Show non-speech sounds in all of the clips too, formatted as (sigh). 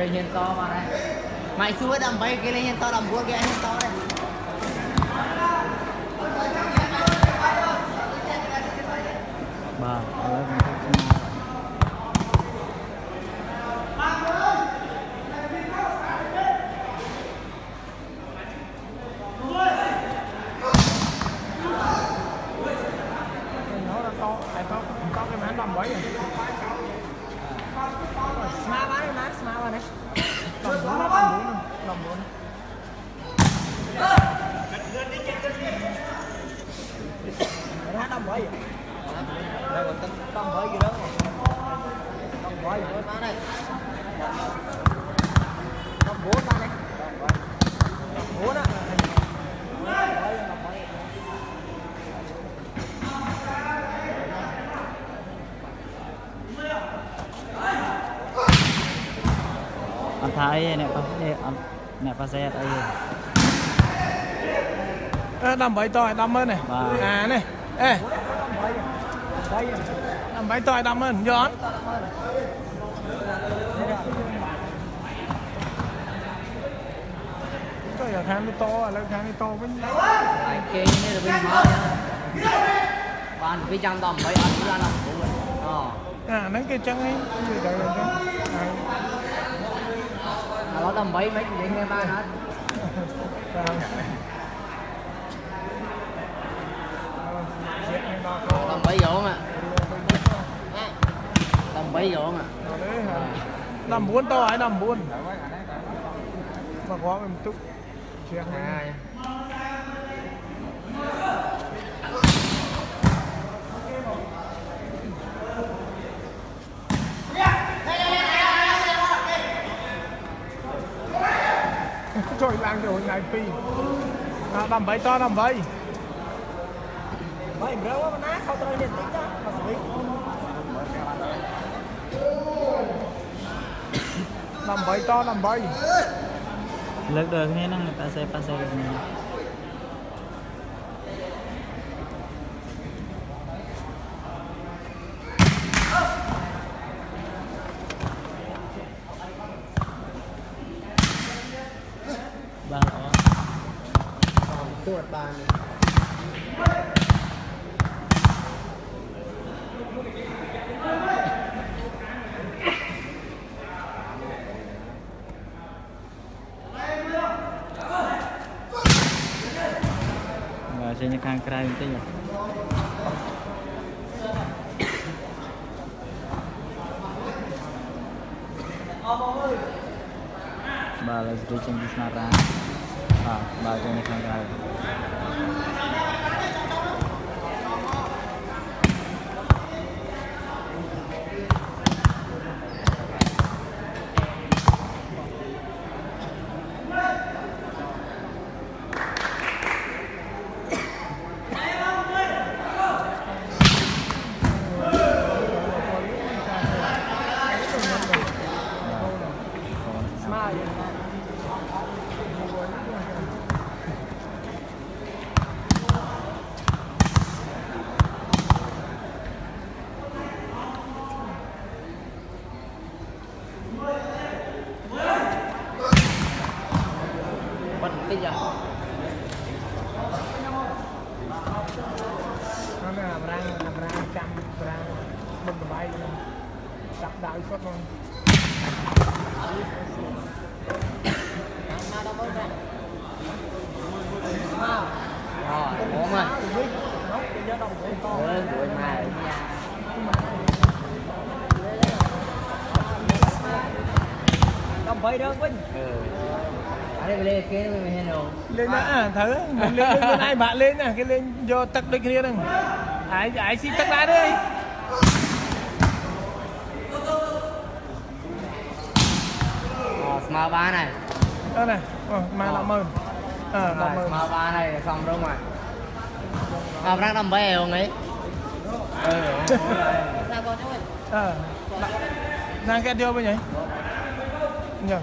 លេងហ៊ានតមកដែរម៉ៃសួរ18គេលេងហ៊ានត19គេអត់ហ៊ានតទេ năm bảy tôi năm ơn này à này ê năm bảy tôi năm ơn nhón tôi ở khám to là khám to với anh kia như là bên má bạn bị chăm đầm bảy anh ra nào cũng ờ. à, à. nó kia chân ấy gì đấy rồi nó đầm bảy mấy chuyện nghe ba hết (laughs) 鬼樣啊！năm bốn to ấy năm bốn mà có mình túc chuyện hai (laughs) trời lang rồi ngày pi à, làm to làm vậy vậy bro nó không tôi nhận tích đó mà xử 18ត18លើកដល់គ្នាហ្នឹងប៉ាសេប៉ាសេគ្នា thử lên ai bạn lên nè à? cái lên vô tắt đôi kia đừng ai ai xin tắt ra đây, ờ, mở ba này đây, này ờ, mà làm ơn ờ, ờ ba này xong đúng rồi à răng làm bé không ấy ừ là con thôi ờ đang cái điều bên nhỉ nhỉ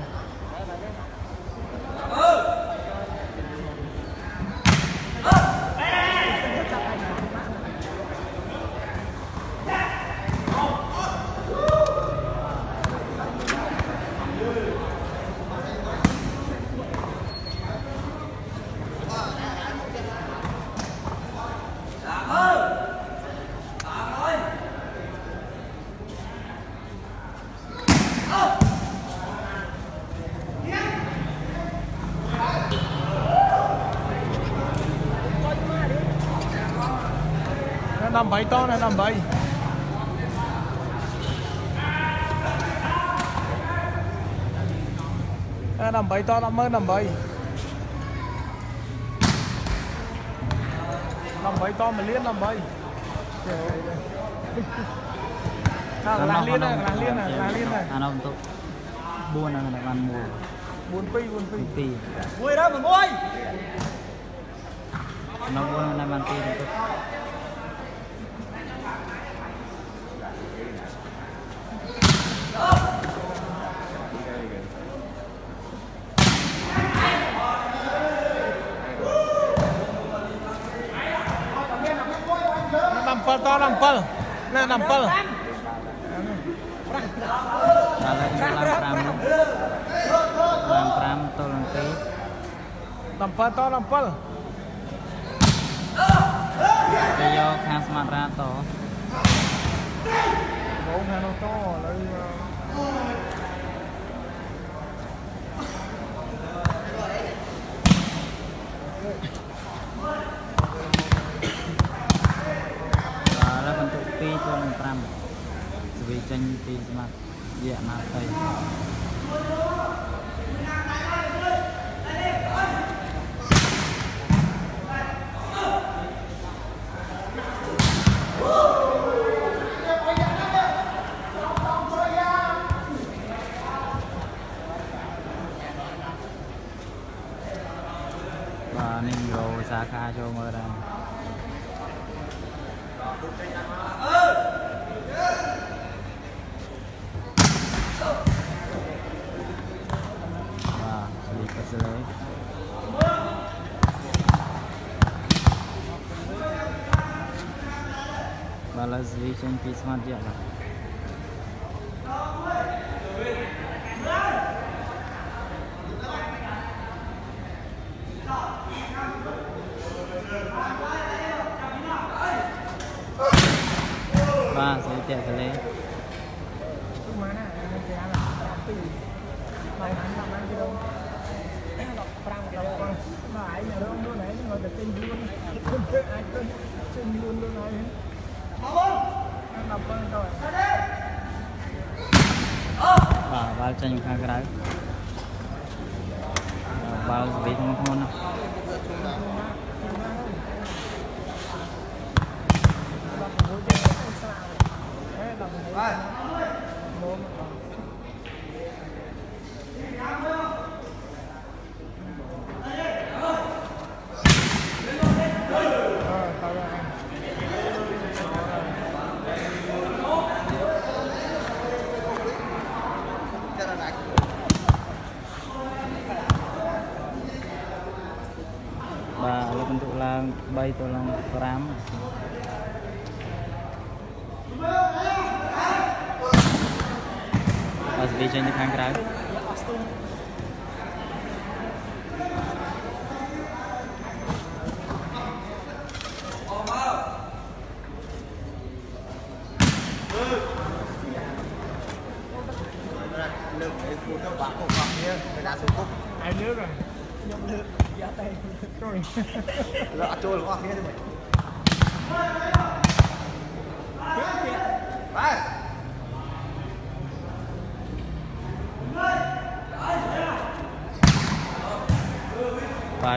bay to này 57 bay à, to bay, 57 bay to mà liên 57 bay, ơi Là liên này, là liên này, là liên này Hà Đông tụ Buôn là người ăn mùa Buôn pi, buôn pi Pi Vui đó mà vui Nó buôn là bàn pi ដល់7ណាដល់7ប្រាក់ប្រាក់ប្រាក់ប្រាក់5ទល់នឹង2 7តដល់7ទៅយកខាងស្មាតរាតបងខាងនោះតឥឡូវ2005ស្វីចេញពីសមាជិកអនាគតបាទនេះយកសាខាចូលមើលដែរ Özleyeceğim bir sanatçı ចេញខាងក្រៅបើសវិធធ្ងន់ធ្ងន់វាចេញទៅខាងក្រៅ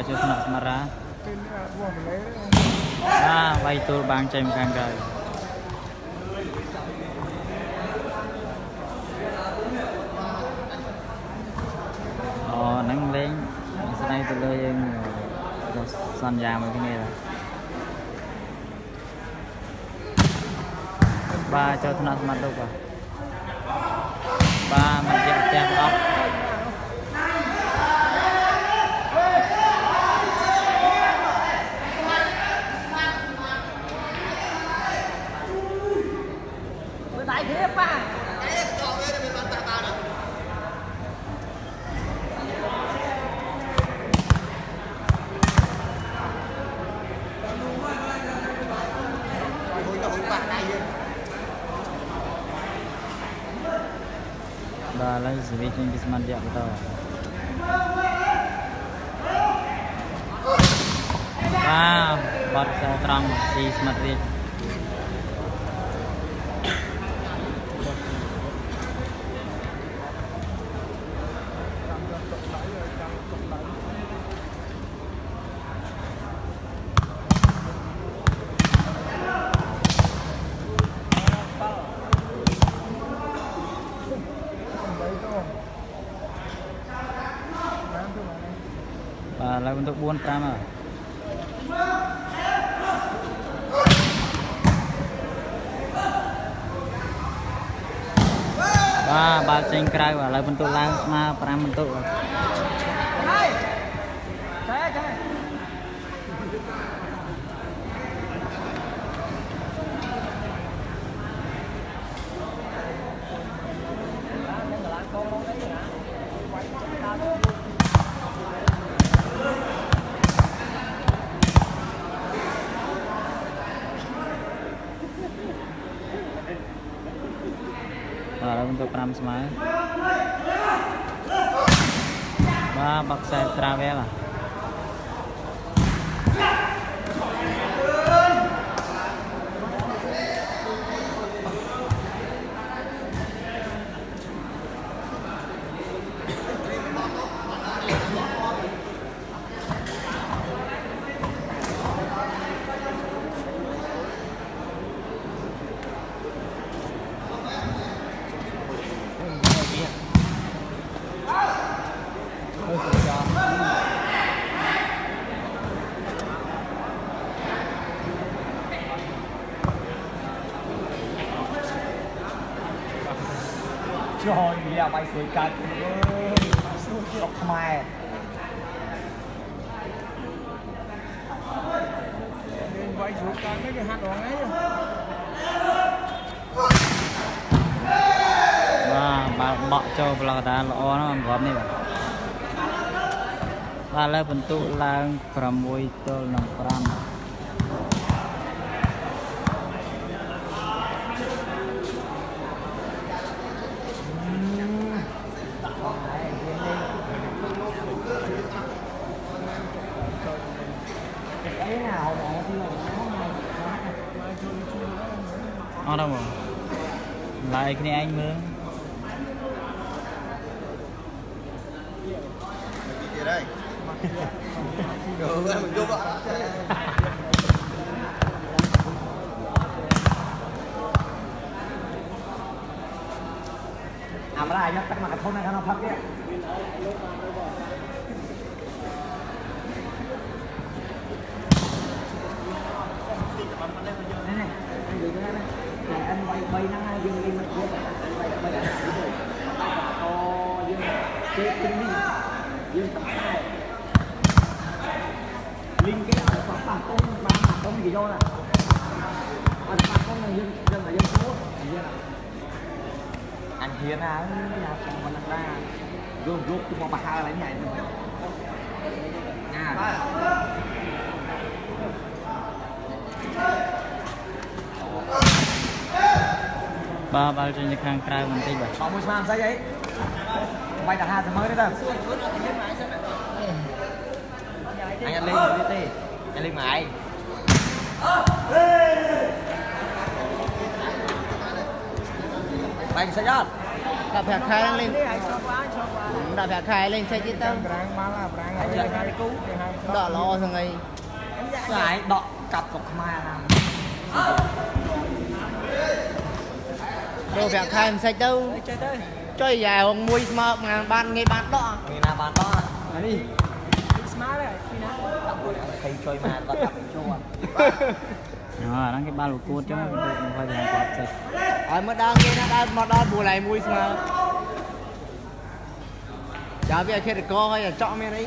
ចូលថ្នាក់ស្មារាបាទវាយទូលបាំងចេញខាងក្រៅអូហ្នឹងលេងស្នៃទៅលើយើងសន្យាមួយគ្នាដែរបាទចូលថ្នាក់ស្មាត់ទុកបាទ Sevi Cengiz Mandia Kutawa បាទបាត់សោត្រង់ស៊ីស្មាត់រាជ4 5ហើយបាទបាល់ចេញក្រៅឥឡូវបន្ទុកឡើងស្មើ5បន្ទុកបាយស្រួយកើតអើយស្រួយស្រុកខ្មែរមានបាយស្រួយកើតមិនគេហាត់រងឯងបាទបាល់បក់ចូលប្លង់កដានល្អណាស់អង្គប់នេះបាទបាទឥឡូវពិន្ទុឡើង6ទល់នឹង5 mainan yang lima dia akan bayar bayar itu tak apa yang cek ini yang tak linh cái ở khoảng ba công ba ba công gì đâu là ở à, ba công là dân dân là dân số anh hiền à nhà phòng mình đang ra gồm gồm cũng mà ba lấy nhảy thôi à បាទបើចេញទៅខាងក្រៅបន្តិចបាទមួយស្មានស្អីអីបាយតា50ម៉ឺនទេតើអញអត់លេងទេអញលេងមួយឯងបាញ់សិចអត់ដាក់ប្រាក់ខែលេងដាក់ប្រាក់ខែលេងសិចទៀតទៅប្រាំងបាល់ប្រាំងដាក់ខាងគូដាក់ល្អស្ងៃស្អាយដកកាប់ស្រុកខ្មែរណាដូរប្រាក់ខែមិនសេចទៅចេះទៅចុយយ៉ារងមួយស្មើបានងាយបានដកងាយណាបានដកអានេះស្មើហើយពីណាដល់ខ្លួនគេជួយមកគាត់ដាក់ជួអអាហ្នឹងគេបានប្រកួតចឹងគាត់យ៉ាងគាត់សេចហើយមើលដល់គេណាដល់មកដល់4ឡៃមួយស្មើចាំវាឃាតកោហើយចក់មានអី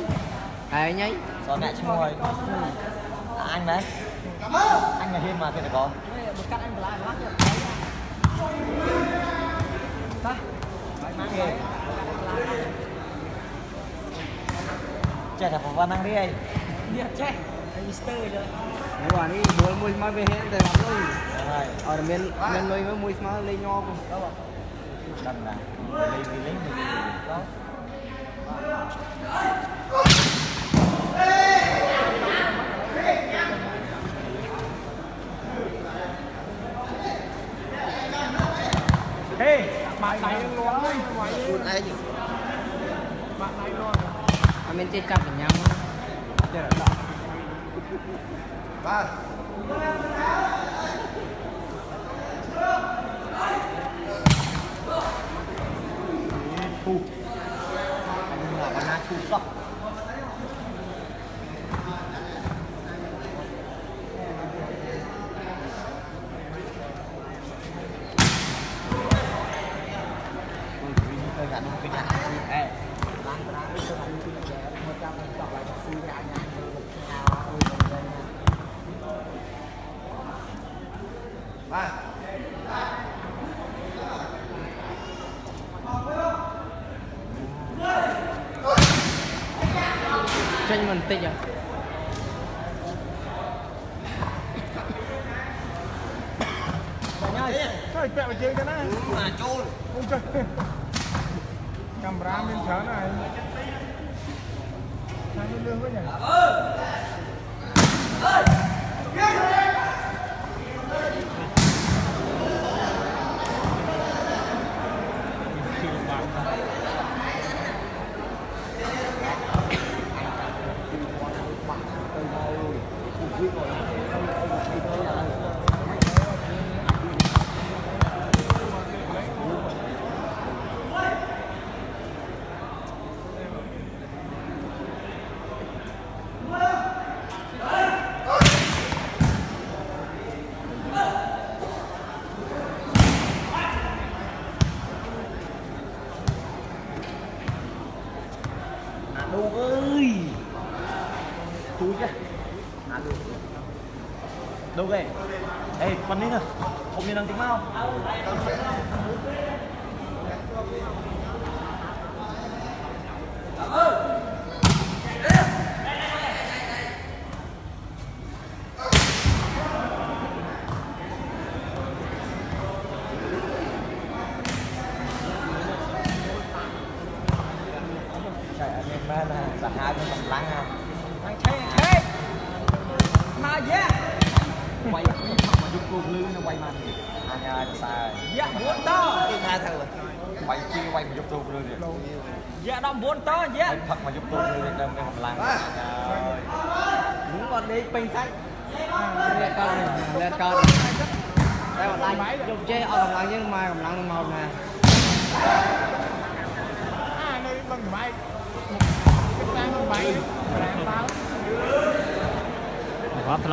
ឯងអីសតអ្នកឈ្មោះហើយអញមែនអញមកហ៊ានមកឃាតកោមកកាត់អញបន្លាយបន្លាយ chạy Cek dapat panang đi Dia cek. Mister je. Wah ni bola mui mai về hết rồi luôn? rồi. Ở miền miền núi với mui mai lấy nhau không? Đâu ạ. Cần là lấy lấy lấy. Đó. បាក់ដៃនឹងលាន់ហើយខ្លួនឯងបាក់ដៃលាន់អត់មានចេះចាប់បញ្ញាចេះរត់បាទ Thu Anh là bà na thu sóc បន្តិចអ្ហ៎ញ៉ៃហើយពាក់មកជើងទៅណាអាចូលអូចេះកាមេរ៉ាមានច្រើនហើយខាងនេះលឿនវិញអើ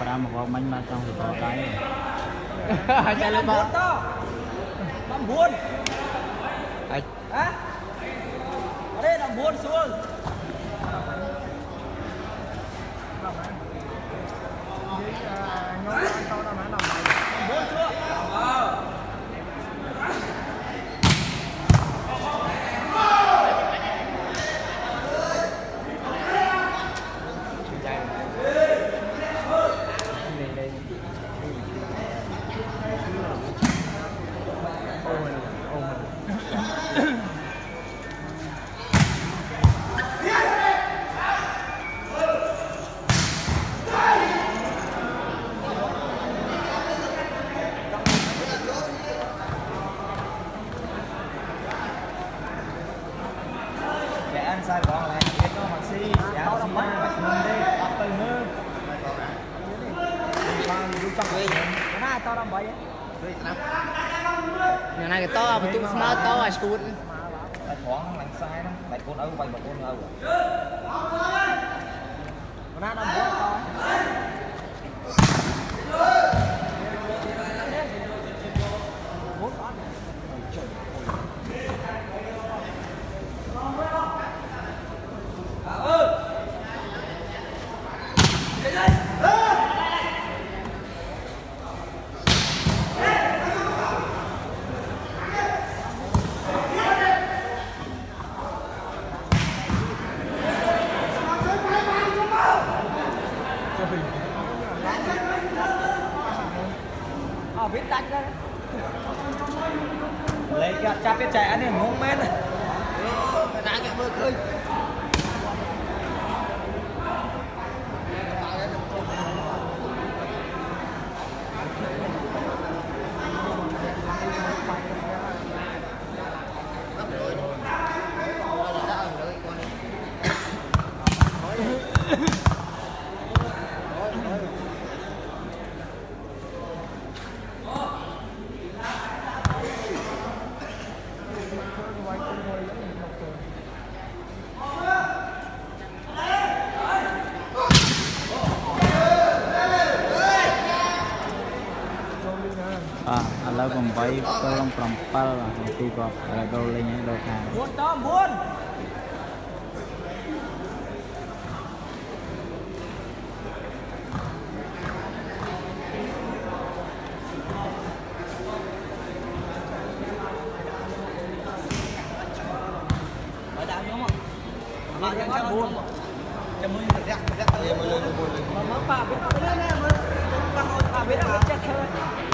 ប្រាំរបស់មិញបានចង់ទៅតតែចាំលើបងត19អាយហ៎អរេ19ស្រួល When I'm on 157នាទីគាត់រដូវលេងដល់ខាង4ត9ចាំមើលរយៈរយៈតែមើលលើមុនមកប៉ាបិទអត់លឿនណាមើលប៉ាហូចប៉ាបិទអត់ចេះធ្វើ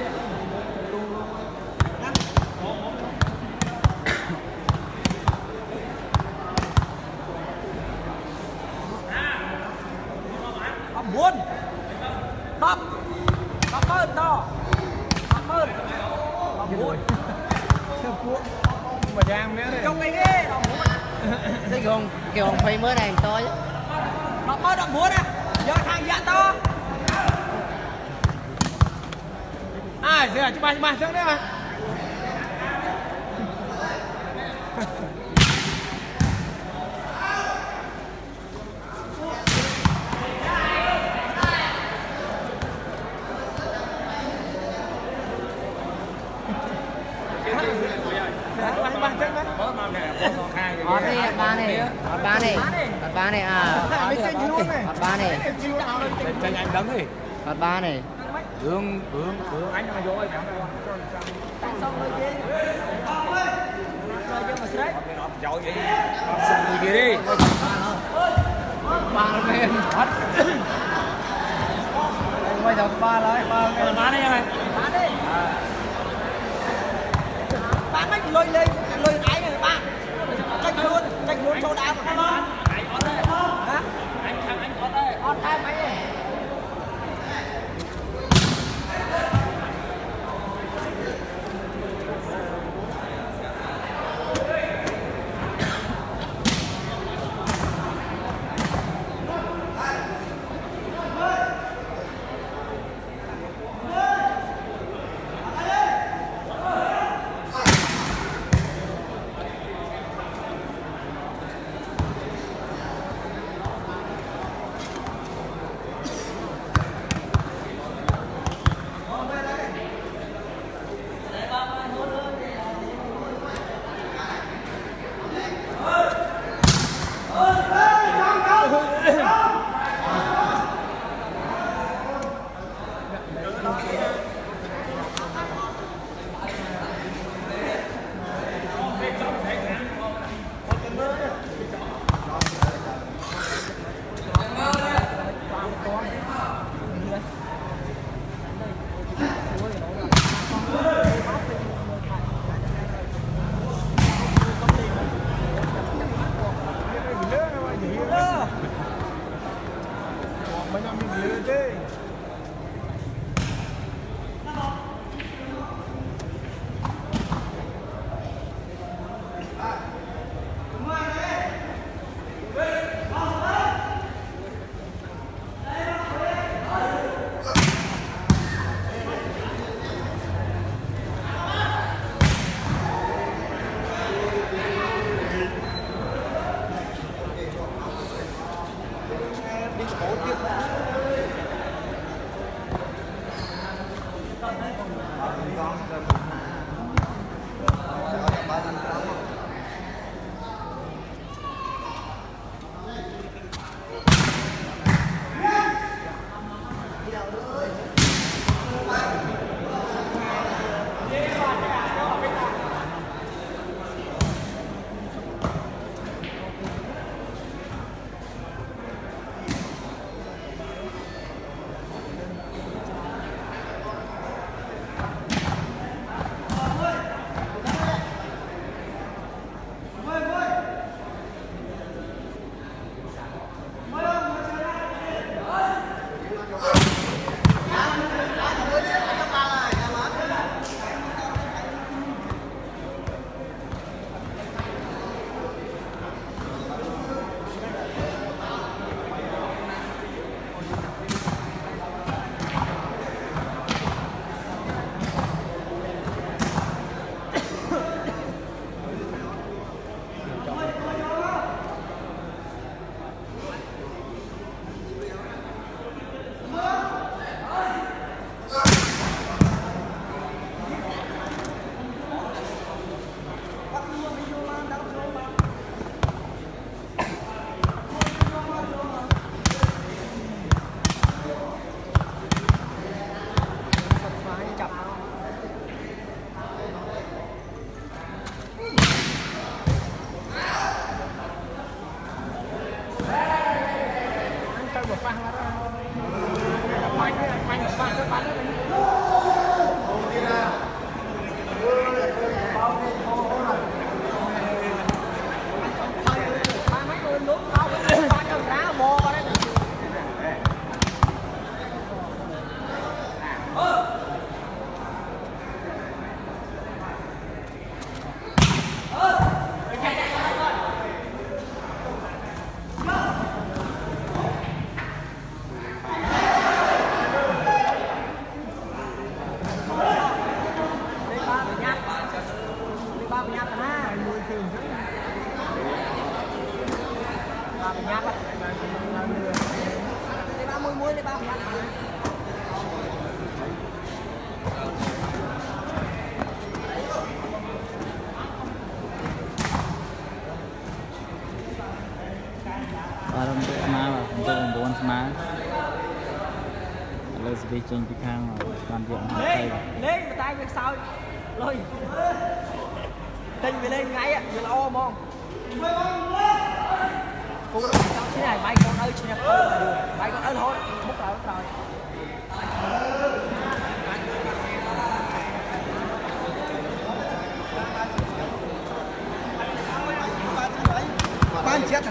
luôn kêu ông phi mới này to, mà mới đồng múa nè do thang dạ to ai giờ chúng ba chúng ba trước đấy mà 3 này à. Phạt ờ, 3 này. Tranh anh đấm đi. Phạt 3 này. Hướng hướng hướng anh mà rồi kia. Rồi cho mà stress. Giỏi vậy. Xong rồi kia đi. Ba lên. Bây giờ ba lại ba lên. Ba đi em Ba đi. lôi lên lôi cái này ba. Tranh luôn, tranh luôn cho đá. on time aja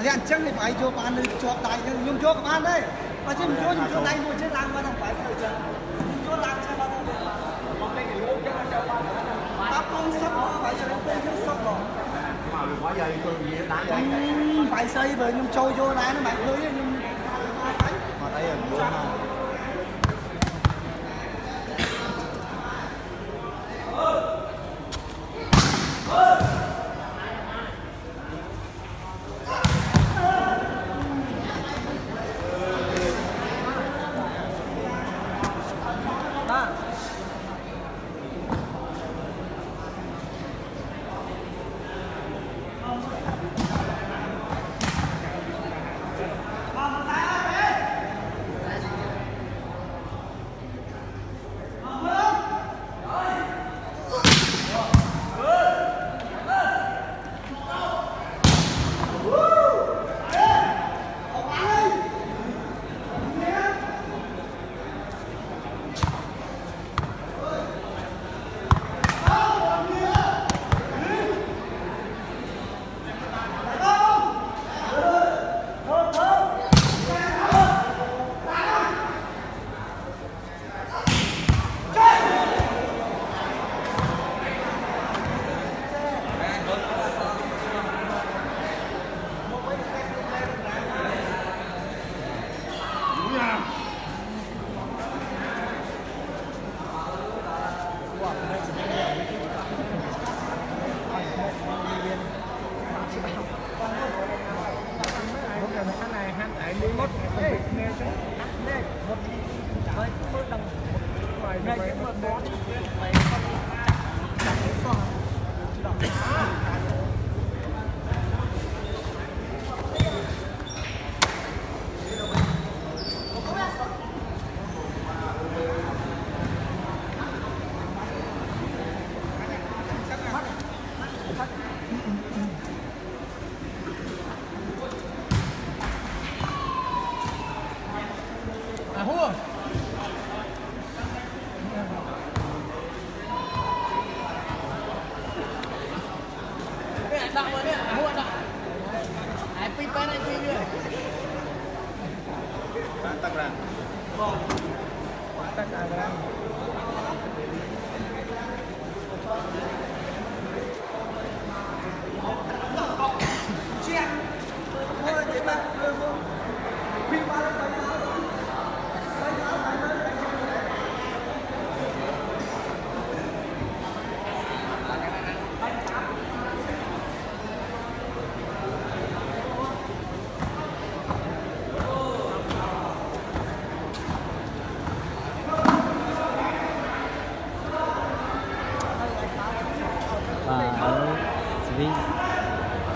thằng liền chắc thì phải cho bạn bán cho đại nhưng cho các bạn đấy mà chứ cho nhưng cho đại mua chứ đang qua thằng phải rồi chứ cho đang cho bạn tao con sắp phải cho nó tên cái sắp rồi phải xây bởi nhưng trôi vô đá nó mạnh hơn nhưng mà thấy ở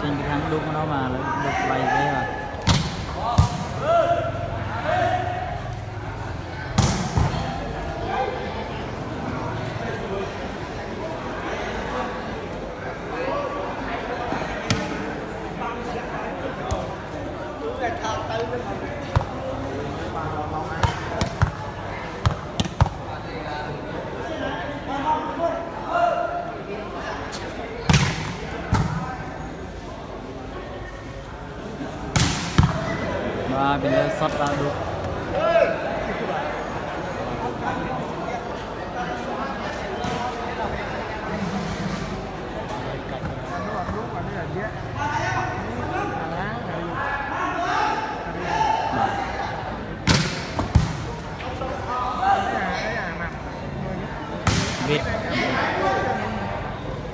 จนกระทั่งลูกเขาเข้ามาแล้วลูกไปเลยว่ะឡើងពីលើសុតដល់ឌុកវិត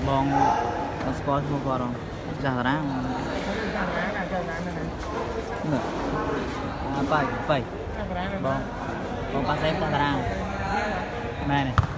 បងស្គាល់ឈ្មោះគាត់ចាស់តារាងអបៃអបៃបងបងប៉ាសេប៉ាតារាងម៉ែនេះ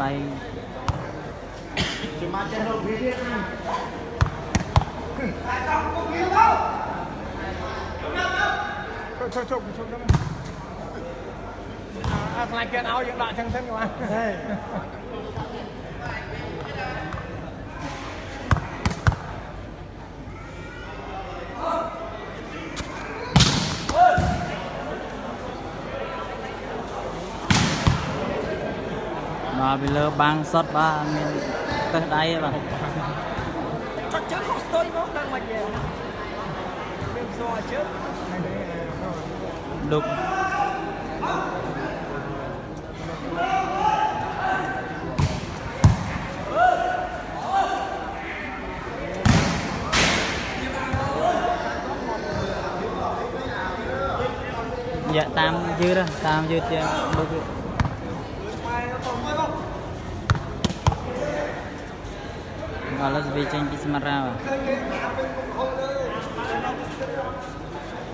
tay chụp chụp chụp chụp à thằng này kia áo dựng lại chân thân các bạn (laughs) ដល់ពីលើបាំងសុតបាទមានទឹកដៃបាទចុចជើងខុសស្ទុយមកដឹងមិនទេមានសួរជើងលោក dạ tam dư đó tam dư chưa ឥឡូវស្វីចេញពីស្មារតី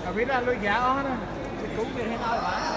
អាវិរៈលុយយ៉ាអស់ណាគូវាហេតុឲ្យបាន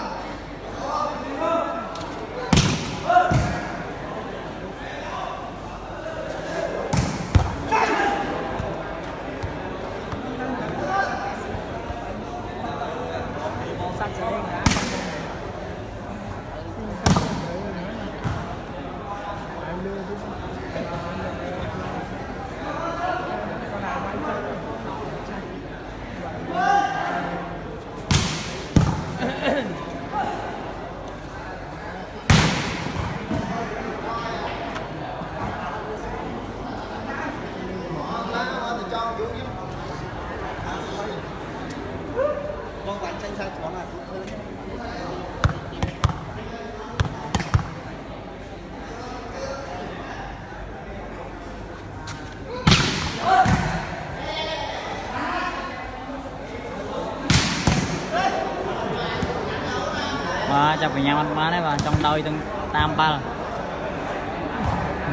ដោយទាំងតាមបាល់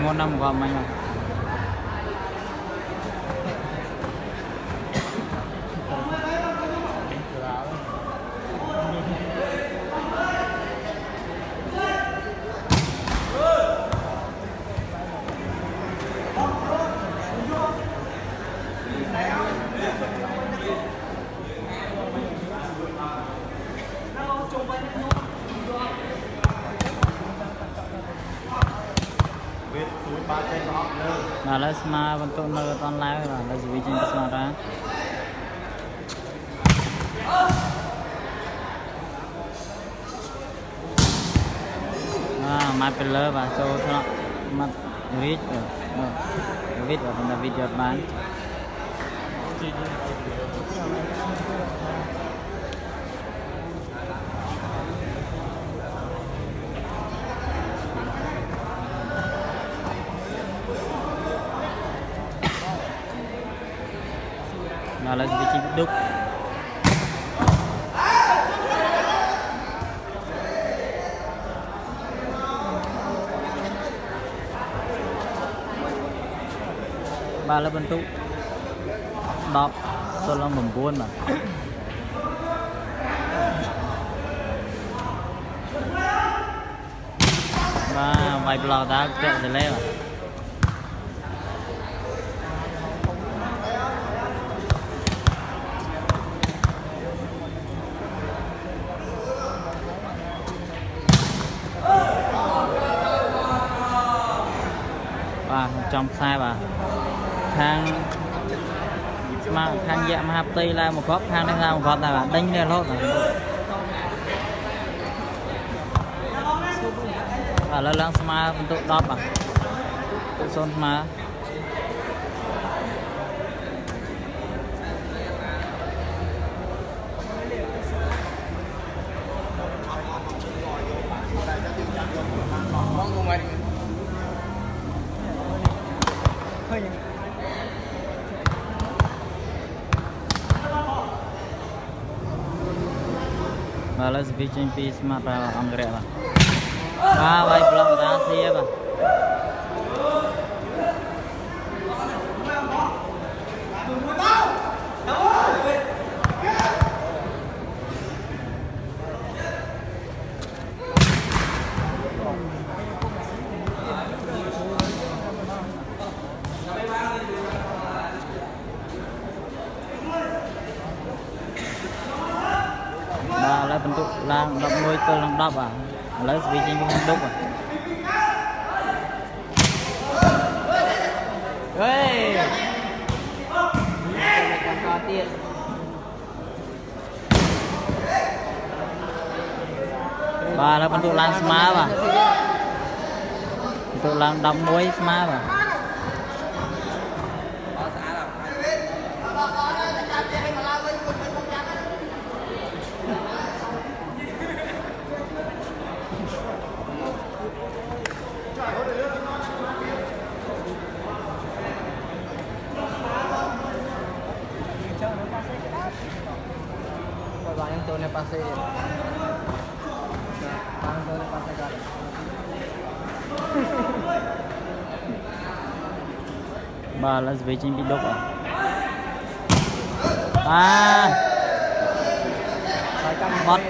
ងន់ណាស់មិនគាត់មិញបាទ lơ và cho nó mặt rít ở ờ, rít ở phần video bán đó là vị trí đúc ba lớp bên trú đó tôi là mầm buôn mà ba vài lò ta chạy để lên mà và trong sai và ខាងមកខាងយៈមហាផ្ទៃឡើងមកគាត់ខាងនេះឡើងមកគាត់ដែរបាទដេញនេះរហូតបាទឥឡូវឡើងស្មើពិន្ទុ10បាទ0ស្មើឡូវសវិចេញពីស្មាតអង្គរៈបាទបាទវាយប្លង់តាសៀបាទបន្ទុកឡើង11ទល់នឹង10បាទឥឡូវស្វីចេញពីបន្ទុកបាទហេបន្តទៀតបាទឥឡូវបន្ទុកឡើងស្មើបាទបន្ទុកឡើង11ស្មើបាទបាទឡើងស្វេចេញពីដុកបាទហើយកម្មបត់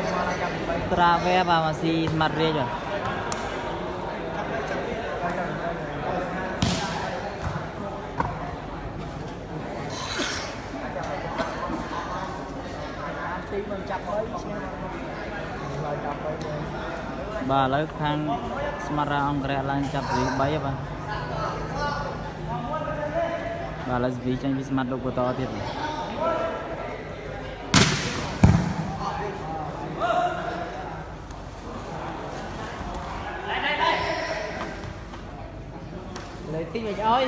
ត្រាវែបាទម៉ាស៊ីស្មាត់រាជបាទបាទឥឡូវខាងស្មារាអង្គរៈឡើងចាប់លេខ3បាទបាទឥឡូវវីចាញ់វាស្មាត់លោកបន្តទៀតលើទីមិនអើយ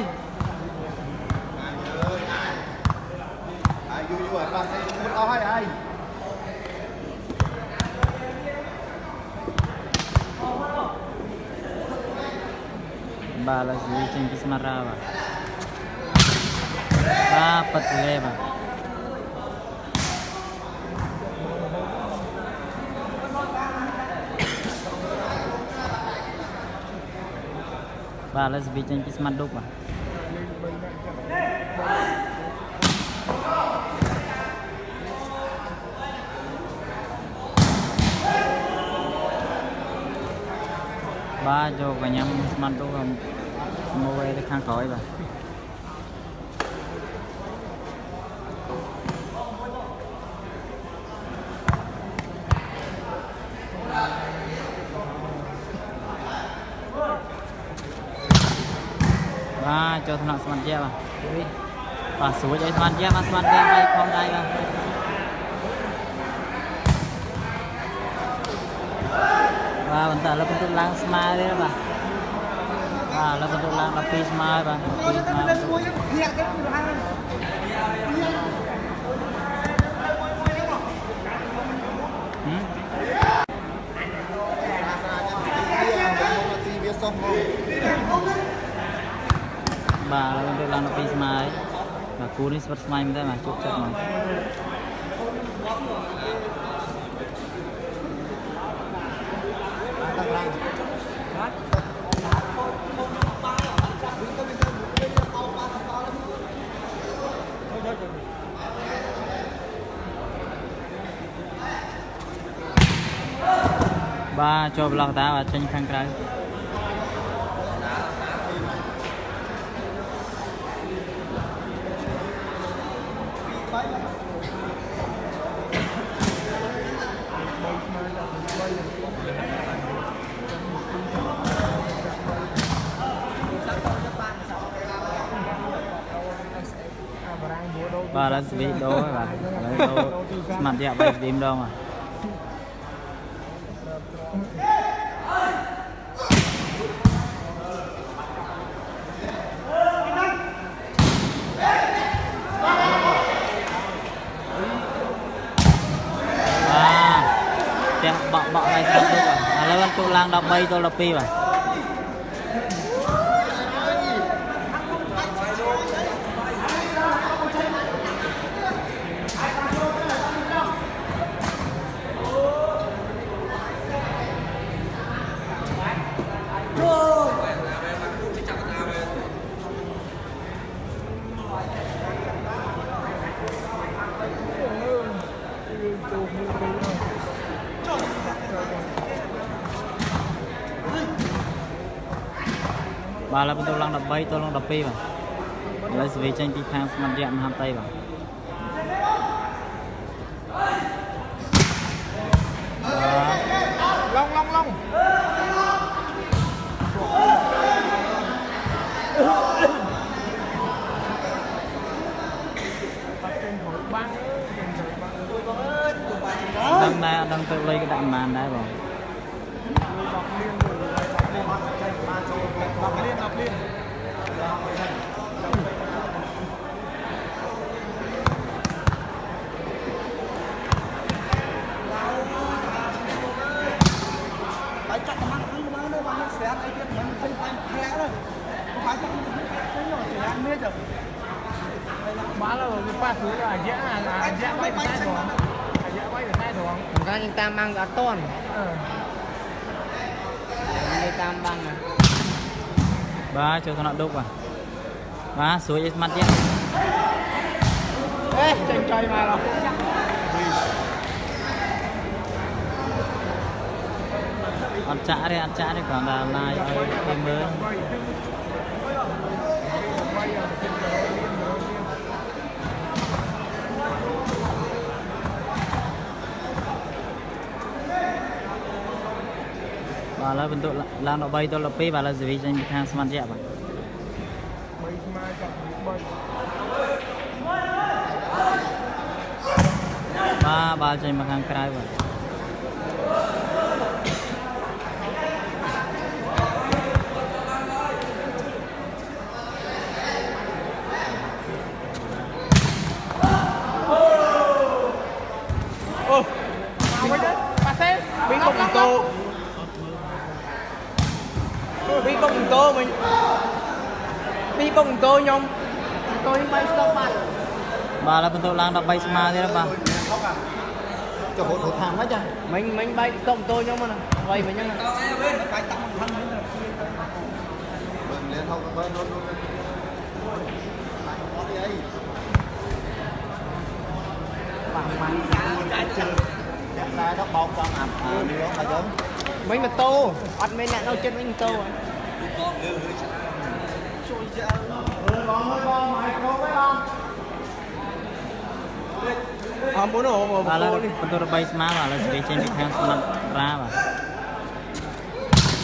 អាយូយូអាប៉ះទេមិនអស់ហើយហើយបាទឥឡូវនិយាយចេញពីស្មារតីបាទ Dapat lema. Ba lấy bị chân cái smart đúc à. ba cho cả nhà smart đúc không mua về để khang khỏi bà ថ្នាក់ស្មាត់យះបាទបាទស្រួចឲ្យស្មាត់យះបាទស្មាត់យះឲ្យផងដែរបាទបាទបន្តឥឡូវបន្ទុកឡើងស្មើទៀតបាទបាទឥឡូវបន្ទុកឡើង12ស្មើបាទ12ស្មើហឹម xong rồi បាទឥឡូវវាឡើង12ស្មើហើយបាទគូនេះស្វិតស្មៃមែនទេបាទជោគចិត្តមកបាទចូលប្លុកតាបាទចេញខាងក្រៅបាទឥឡូវស្វីដូរហើយបាទឥឡូវដូរស្មាត់យកបីស្ទីមដងបាទបាទតែបក់បក់ហើយស្រាប់ទៅបាទឥឡូវគាត់ឡើង13ដល់12បាទបាទឥឡូវបន្ទប់ឡើង13ទល់ឡើង12បាទឥឡូវសេវីចេញពីខាងស្មាត់រយៈមហាតៃបាទឡងឡងឡងដឹងណាអត់ដឹងទៅលុយក៏ដាក់ប៉ុន្មានដែរបងយើងតាមបាំងវាអត់តន់យើងតាមបាំងណាបាទចូលថ្នាក់ដប់បាទបាទស្រួយម៉ាត់ទៀតអេចេញចុយមកដល់អត់ចាក់ទេអត់ចាក់ទេគ្រាន់តែឡាយឲ្យគេមើលឥឡូវពិន្ទុឡើងដល់3ដល់12បាទឥឡូវសេវីចេញពីខាងស្ម័នយៈបាទ3ស្មើចាប់3បាទបាល់ចេញមកខាងក្រៅបាទបន្ទប់ឡើង13ស្មើទៀតបាទចុះហត់ហត់ថាម៉េចចាមិញមិញបែកតុកតូចហ្នឹងមកវៃមិញហ្នឹងបែកតាក់មិនហ្នឹងបើមិនលែនហត់បើនោះនោះបាក់អត់អីបាក់មិនដាក់ជើងដាក់ដែរទៅបោកបងអាមអាលឿងអត់យើងមិញម៉ូតូអត់មានអ្នកនៅចិត្តមិញម៉ូតូហ្នឹងអមបុនអូមឥឡូវបន្ទរ3ស្មើឥឡូវសេរីចេញពីខាងស្មាត់រាបាទបាទ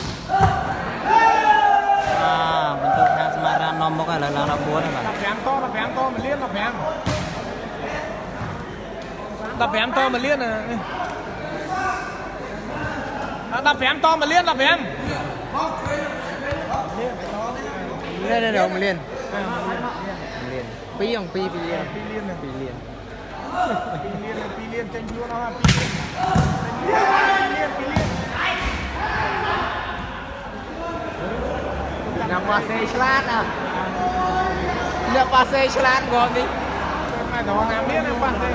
បន្ទរខាងស្មាត់រានាំមកឥឡូវឡើង14ហើយបាទ15ត15តមួយលៀន15 15តមួយលៀនណា15តមួយលៀន15នេះនេះដល់មួយលៀន2អង្គ2 2លៀន2លៀនពីលៀនពីលៀនចេញខ្លួនអស់ហើយពីលៀនណាំបាសេឆ្លាតអើអ្នកបាសេឆ្លាតងនេះតែដល់ណាមានបាសេ